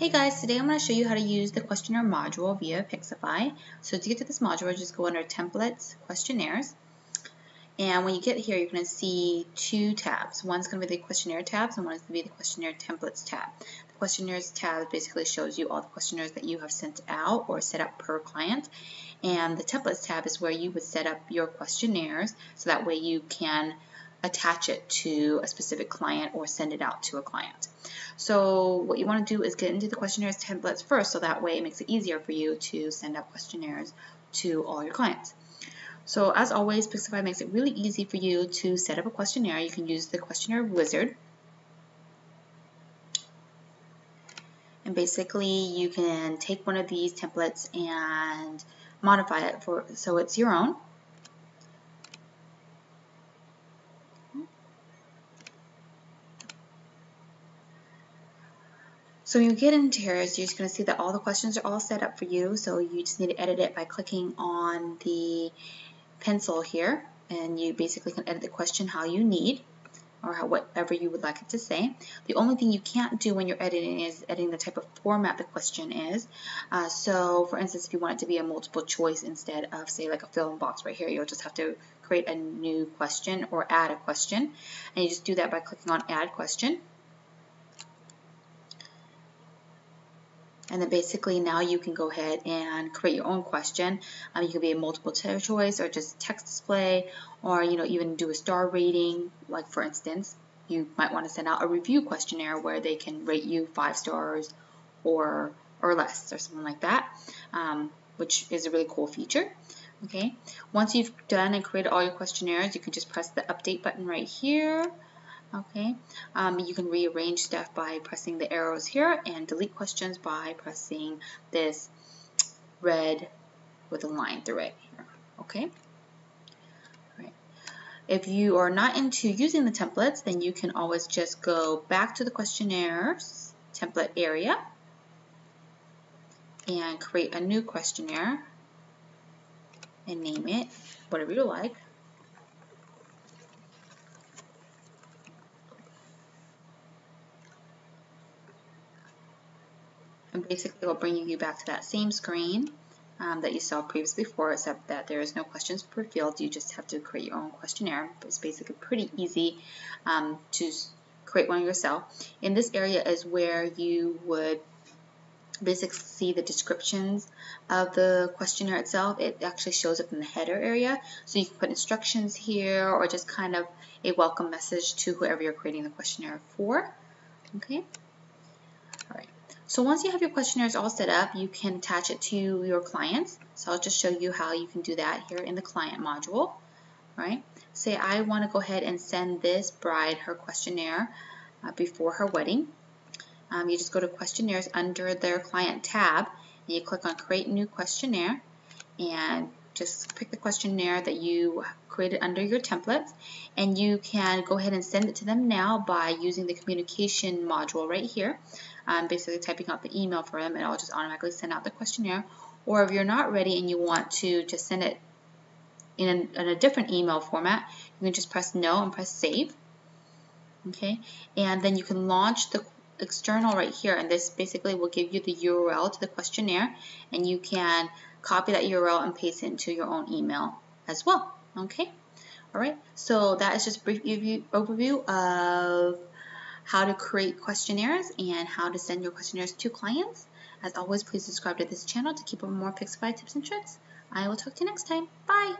Hey guys, today I'm going to show you how to use the questionnaire module via Pixifi. So to get to this module, just go under Templates, Questionnaires. And when you get here, you're going to see two tabs. One's going to be the questionnaire tabs and one is going to be the questionnaire templates tab. The questionnaires tab basically shows you all the questionnaires that you have sent out or set up per client. And the templates tab is where you would set up your questionnaires so that way you can attach it to a specific client or send it out to a client. So what you want to do is get into the questionnaires templates first so that way it makes it easier for you to send out questionnaires to all your clients. So as always, Pixifi makes it really easy for you to set up a questionnaire. You can use the questionnaire wizard. And basically you can take one of these templates and modify it for so it's your own. So when you get into here, you're just going to see that all the questions are all set up for you. So you just need to edit it by clicking on the pencil here. And you basically can edit the question how you need or how, whatever you would like it to say. The only thing you can't do when you're editing is editing the type of format the question is. Uh, so for instance, if you want it to be a multiple choice instead of say like a fill in box right here, you'll just have to create a new question or add a question. And you just do that by clicking on add question. And then basically now you can go ahead and create your own question. Um, you can be a multiple choice or just text display or you know even do a star rating. Like for instance, you might want to send out a review questionnaire where they can rate you five stars or or less or something like that, um, which is a really cool feature. Okay, once you've done and created all your questionnaires, you can just press the update button right here Okay, um, you can rearrange stuff by pressing the arrows here and delete questions by pressing this red with a line through it here. Okay. Right. If you are not into using the templates, then you can always just go back to the questionnaires template area and create a new questionnaire and name it whatever you like. And basically it'll bring you back to that same screen um, that you saw previously before, except that there is no questions per field. You just have to create your own questionnaire. It's basically pretty easy um, to create one yourself. In this area is where you would basically see the descriptions of the questionnaire itself. It actually shows up in the header area. So you can put instructions here or just kind of a welcome message to whoever you're creating the questionnaire for. Okay. So once you have your questionnaires all set up, you can attach it to your clients. So I'll just show you how you can do that here in the client module. Right? Say I want to go ahead and send this bride her questionnaire uh, before her wedding. Um, you just go to questionnaires under their client tab and you click on create new questionnaire and just pick the questionnaire that you created under your template and you can go ahead and send it to them now by using the communication module right here. Um, basically typing out the email for them and I'll just automatically send out the questionnaire. Or if you're not ready and you want to just send it in a, in a different email format you can just press no and press save. Okay? And then you can launch the external right here and this basically will give you the URL to the questionnaire and you can copy that URL and paste it into your own email as well okay alright so that is just brief overview of how to create questionnaires and how to send your questionnaires to clients. As always, please subscribe to this channel to keep up more Pixifi tips and tricks. I will talk to you next time. Bye!